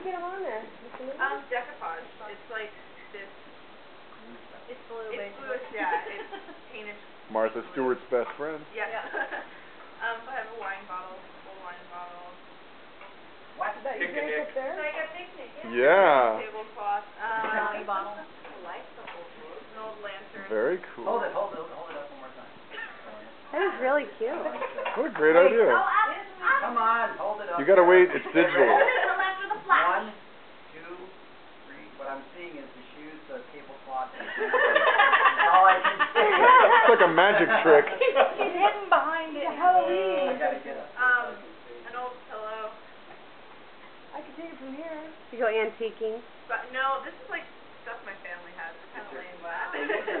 you get them on there? Um, decoupage. It's like this. It's blue, It's basically. bluish, yeah. It's paintish. Martha Stewart's best friend. Yeah. Yeah. um, so I have a wine bottle, full wine bottle. What? That you drank up there? Like a picnic, Yeah. Tablecloth. Um, Wine bottle. An old lantern. Very cool. Hold it, hold it, hold it up one more time. That is really cute. What a great idea. Come on, hold it up. You gotta wait, it's digital. ready? One, two, three. What I'm seeing is the tablecloth. all I can see. It's like a magic trick. He's hidden behind it. Halloween. I gotta get it. Um, an old pillow. I can take it from here. You go antiquing. But no, this is like stuff my family has. It's kind of lame, but.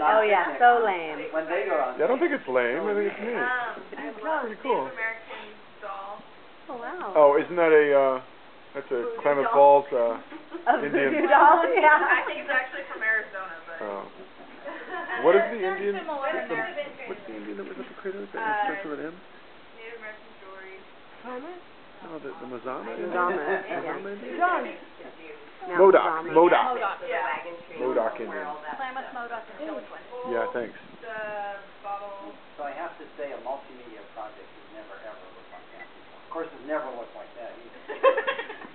Oh, yeah, so lame. When they go on. Yeah, I don't think it's lame. I think it's neat. Um, I have a Pretty cool. Native American doll. Oh, wow. Oh, isn't that a, uh, that's a Klamath Falls, uh, A Indian- voodoo doll, I yeah. think it's actually from Arizona, but. oh. What is the Indian, similar what's the, American- what's the Indian that was at the cradle? Is that Uh, starts with an M? Native American jewelry. No, the, the Mazama? Indian? Mazama, Mazama yeah. Indian? Modoc, Modoc. Yeah. Modoc Indian. Klamath Modoc and Gilliquin. Yeah, thanks. The bottle. So I have to say, a multimedia project has never ever looked like that before. Of course, it's never looked like that either.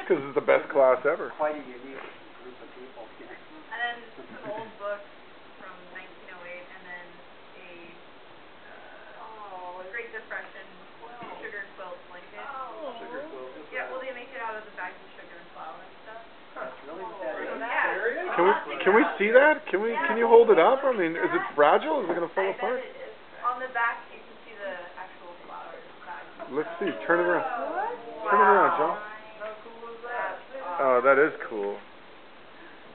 Because it's the best class ever. Quite a unique group of people here. And then some old books from 1908, and then a uh, Great Depression sugar quilt blanket. Sugar quilt. Yeah, well, they make it out of the bags of sugar and flour and stuff. That's really what that So is. yeah. Can we, can we see that? Can we, can you hold it up? I mean, is it fragile? Is it gonna fall I bet apart? it is. On the back, you can see the actual flour bags. Let's see, turn it around. What? Turn it around, John. How cool is that? Oh, that is cool.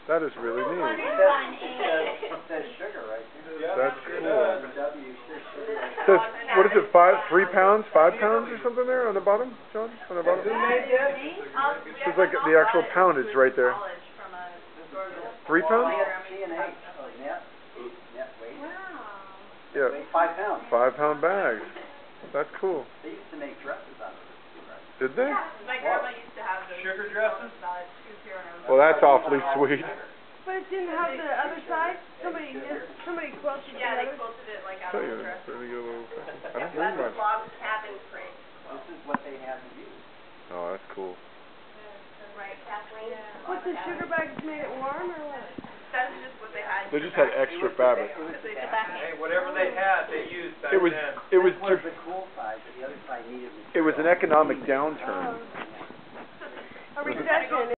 That is really neat. It says, it says, sugar right there. That's cool. W, sure, sugar. It says, what is it, five, three pounds, five pounds or something there on the bottom, John? On the bottom? We It's have like the actual poundage right there. college from a sort of- Three pounds? C and H, net, net weight. Yeah, five pounds. five pound bags. That's cool. They used to make dresses out of this too, right? Did they? My grandma used to have those. Sugar dresses? Well, that's awfully sweet. But it didn't have the other side? Somebody, somebody quilted it. Yeah, they quilted it like out Tell of you, the dress. starting to get a I don't That's a much. log cabin print. This is what they had to use. Oh, that's cool. Right, Kathleen? What, the sugar bags made it warm or what? That's just what they had. They just had extra fabric. It was Because they the did back. Hey, whatever they had, they used back It was, then. it was, This was the cool side, but the other side needed. it was an economic downturn. Oh. A recession.